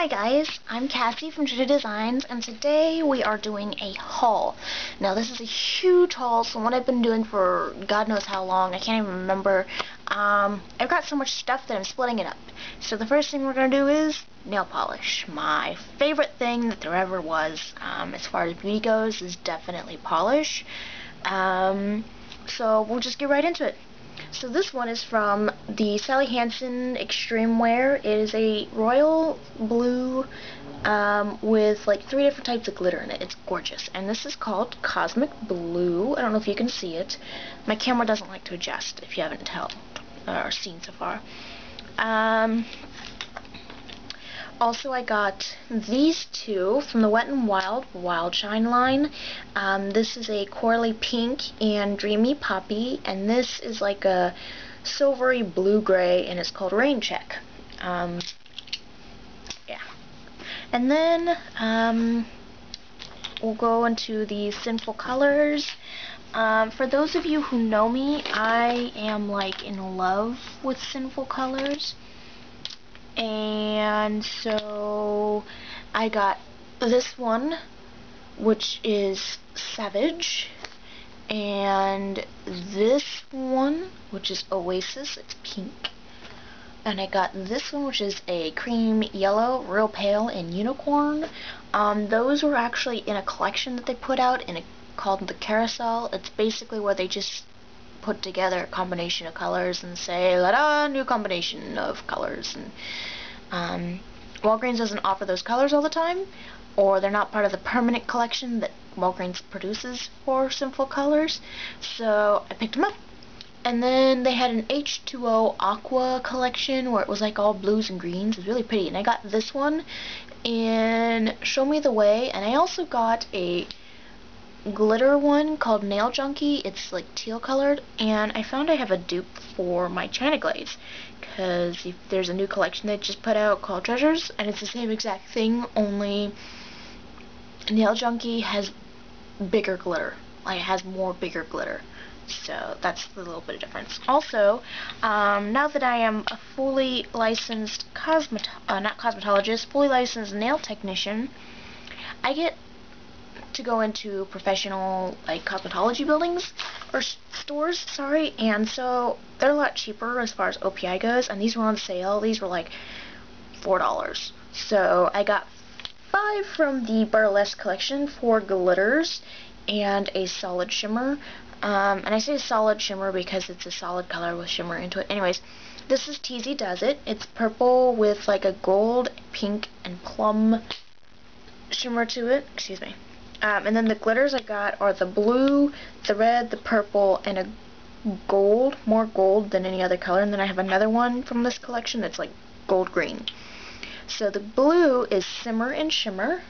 Hi guys, I'm Cassie from Trinity Designs and today we are doing a haul. Now this is a huge haul, so what I've been doing for God knows how long, I can't even remember. Um, I've got so much stuff that I'm splitting it up. So the first thing we're going to do is nail polish. My favorite thing that there ever was, um, as far as beauty goes, is definitely polish. Um, so we'll just get right into it. So this one is from the Sally Hansen Xtreme Wear. It is a royal blue um, with like three different types of glitter in it. It's gorgeous. And this is called Cosmic Blue. I don't know if you can see it. My camera doesn't like to adjust if you haven't told or seen so far. Um, also, I got these two from the Wet n Wild Wild Shine line. Um, this is a Corally Pink and Dreamy Poppy, and this is like a silvery blue-gray, and it's called Rain Check. Um, yeah. And then, um, we'll go into the Sinful Colors. Um, for those of you who know me, I am like in love with Sinful Colors and so I got this one which is Savage. And this one which is Oasis it's pink. And I got this one which is a cream yellow real pale and unicorn. Um, those were actually in a collection that they put out in a, called the carousel. It's basically where they just put together a combination of colors and say, let a new combination of colors. And um, Walgreens doesn't offer those colors all the time, or they're not part of the permanent collection that Walgreens produces for Sinful Colors. So I picked them up. And then they had an H2O Aqua collection where it was like all blues and greens. It was really pretty. And I got this one in Show Me the Way. And I also got a glitter one called Nail Junkie. It's like teal colored, and I found I have a dupe for my China Glaze because there's a new collection they just put out called Treasures, and it's the same exact thing, only Nail Junkie has bigger glitter. Like, it has more bigger glitter. So that's a little bit of difference. Also, um, now that I am a fully licensed cosmet uh, not cosmetologist, fully licensed nail technician, I get to go into professional like cosmetology buildings or stores, sorry, and so they're a lot cheaper as far as OPI goes, and these were on sale. These were like four dollars. So I got five from the Burlesque collection, four glitters and a solid shimmer. Um, and I say solid shimmer because it's a solid color with shimmer into it. Anyways, this is Teasy Does It. It's purple with like a gold, pink, and plum shimmer to it. Excuse me. Um, and then the glitters I got are the blue, the red, the purple, and a gold, more gold than any other color. And then I have another one from this collection that's like gold green. So the blue is Simmer and Shimmer.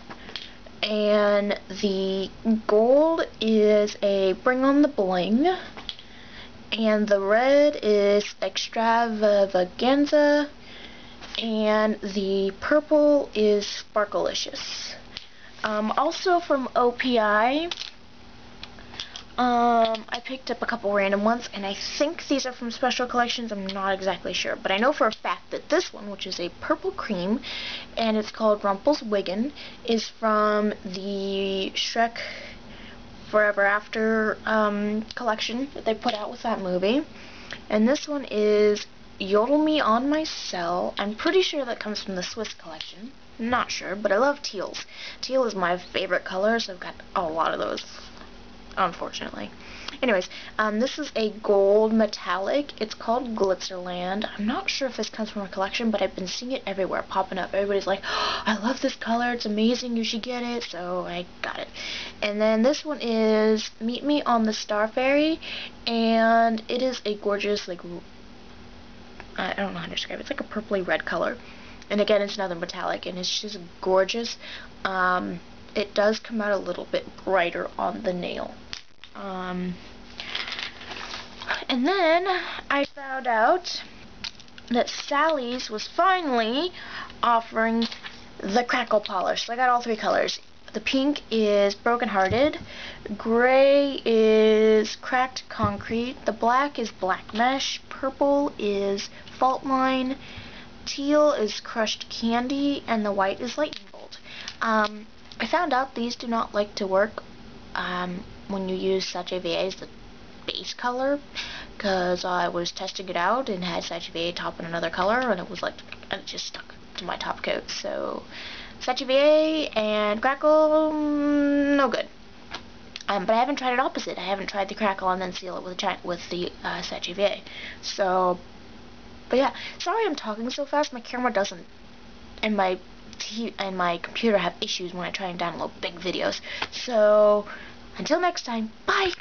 And the gold is a Bring on the Bling. And the red is Extravaganza. And the purple is Sparkalicious. Um, also from OPI, um, I picked up a couple random ones, and I think these are from special collections. I'm not exactly sure, but I know for a fact that this one, which is a purple cream, and it's called Rumple's Wiggin, is from the Shrek Forever After um, collection that they put out with that movie. And this one is Yodel Me on My Cell. I'm pretty sure that comes from the Swiss collection. Not sure, but I love teals. Teal is my favorite color, so I've got a lot of those, unfortunately. Anyways, um, this is a gold metallic. It's called Glitzerland. I'm not sure if this comes from a collection, but I've been seeing it everywhere, popping up. Everybody's like, oh, I love this color. It's amazing. You should get it. So I got it. And then this one is Meet Me on the Star Ferry, and it is a gorgeous, like, I don't know how to describe it. It's like a purpley red color. And again, it's another metallic, and it's just gorgeous. Um, it does come out a little bit brighter on the nail. Um, and then I found out that Sally's was finally offering the crackle polish. So I got all three colors. The pink is brokenhearted, gray is Cracked Concrete, the black is Black Mesh, purple is Fault Line, teal is crushed candy, and the white is lightning bolt. Um, I found out these do not like to work um, when you use Seche as the base color, because I was testing it out and had Seche top in another color, and it was like, and it just stuck to my top coat. So, Seche and Crackle, mm, no good. Um, but I haven't tried it opposite. I haven't tried the crackle and then seal it with with the uh, So, but yeah, sorry I'm talking so fast. My camera doesn't, and my and my computer have issues when I try and download big videos. So, until next time, bye.